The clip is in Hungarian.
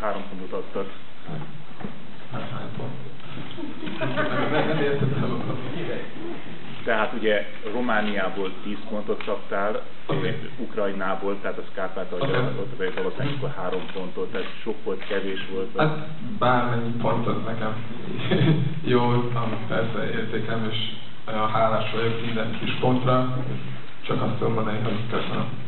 három pontot adtak. Tehát ugye Romániából 10 pontot kaptál, Ukrajnából, tehát a Kárpátalja, Oké. ott valószínűleg akkor három pontot, tehát sok volt, kevés volt. vagy- Hát bármennyi pontot nekem jó, persze értékem, és hálás vagyok minden kis pontra, csak azt tudom mondani, hogy köszönöm.